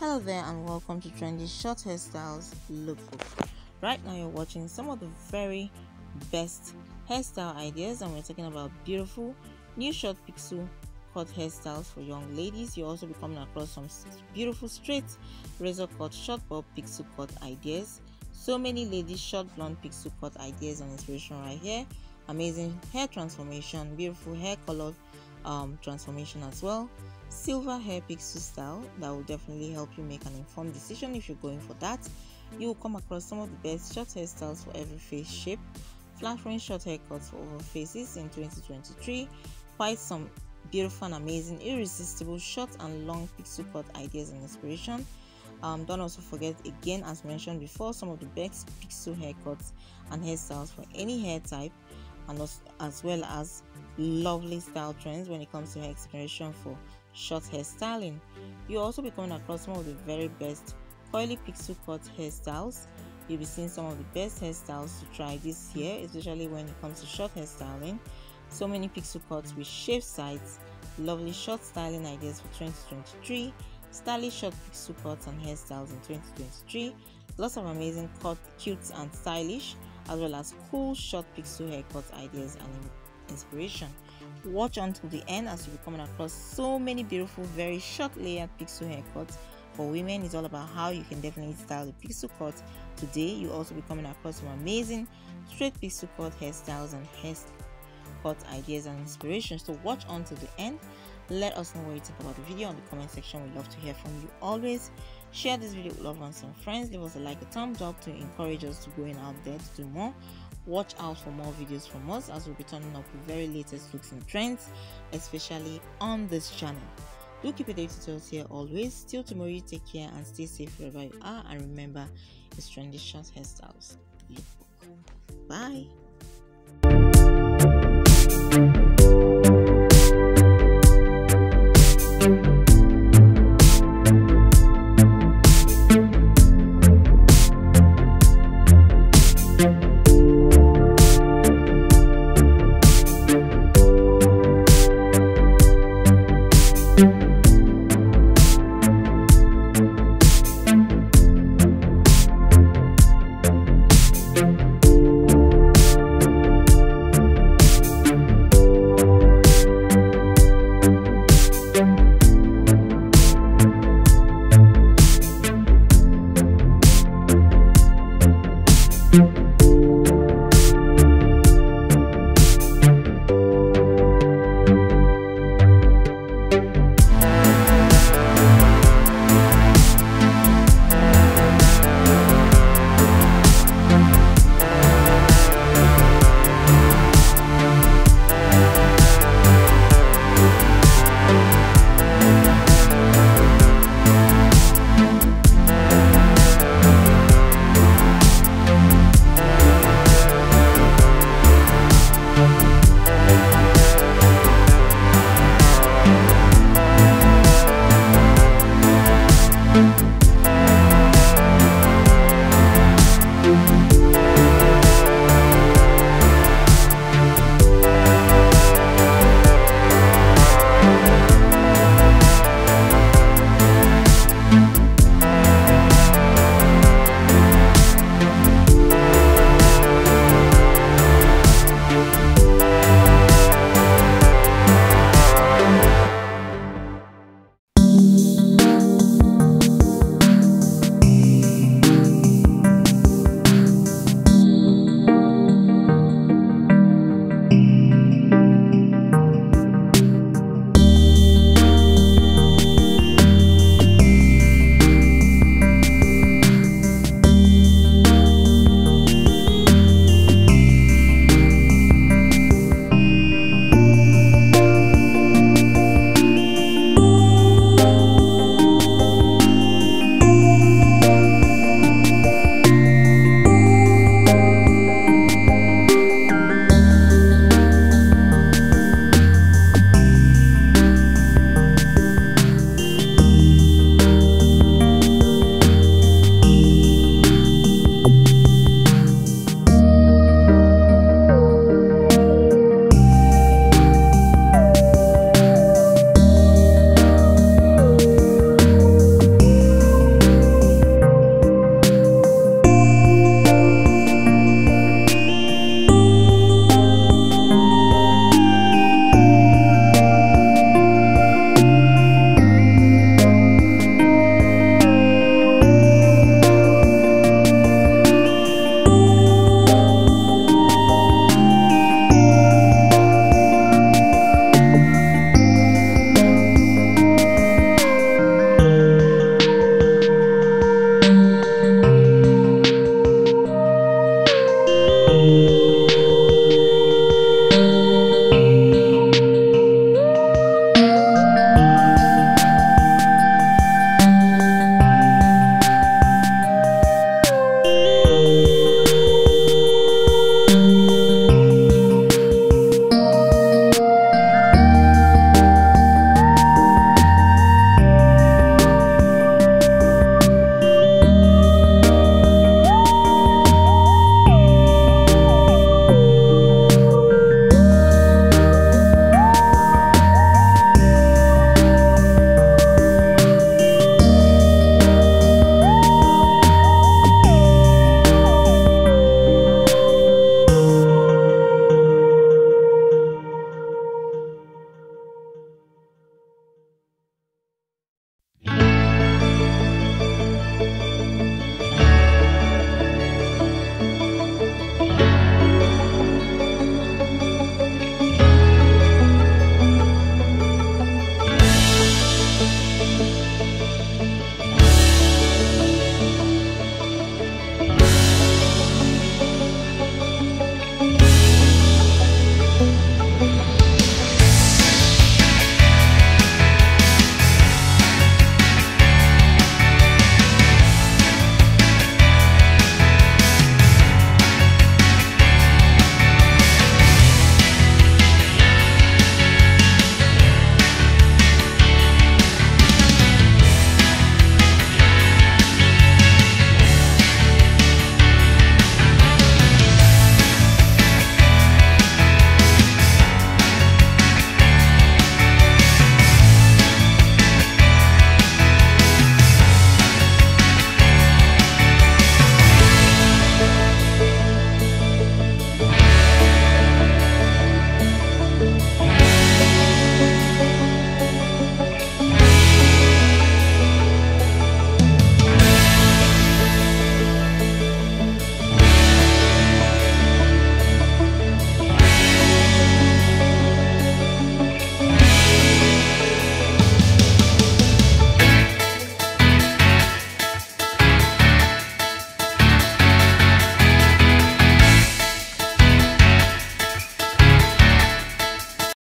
Hello there and welcome to Trendy Short Hairstyles Lookbook. Right now you're watching some of the very best hairstyle ideas and we're talking about beautiful new short pixie cut hairstyles for young ladies. You'll also be coming across some beautiful straight razor cut short bob pixie cut ideas. So many ladies short blonde pixie cut ideas and inspiration right here. Amazing hair transformation, beautiful hair color um, transformation as well. Silver hair pixie style that will definitely help you make an informed decision if you're going for that. You will come across some of the best short hairstyles for every face shape. Flattering short haircuts for over faces in 2023 quite some beautiful and amazing irresistible short and long pixie cut ideas and inspiration. Um, don't also forget again as mentioned before some of the best pixie haircuts and hairstyles for any hair type and as well as lovely style trends when it comes to hair exploration for short hair styling. You'll also be coming across some of the very best coily pixie cut hairstyles. You'll be seeing some of the best hairstyles to try this year, especially when it comes to short hair styling. So many pixie cuts with shaved sides, lovely short styling ideas for 2023, stylish short pixie cuts and hairstyles in 2023, lots of amazing cut, cute and stylish, as well as cool short pixie haircut ideas and inspiration. Watch until the end as you'll be coming across so many beautiful, very short layered pixie haircuts. For women, it's all about how you can definitely style the pixie cut. Today, you'll also be coming across some amazing straight pixie cut hairstyles and hair cut ideas and inspirations. So watch until the end. Let us know what you think about the video in the comment section. We'd love to hear from you always. Share this video with loved ones and friends. Leave us a like, a thumbs up to encourage us to go going out there to do more. Watch out for more videos from us as we'll be turning up with very latest looks and trends especially on this channel. Do keep it tutorials here always. Till tomorrow you take care and stay safe wherever you are. And remember it's short hairstyles bye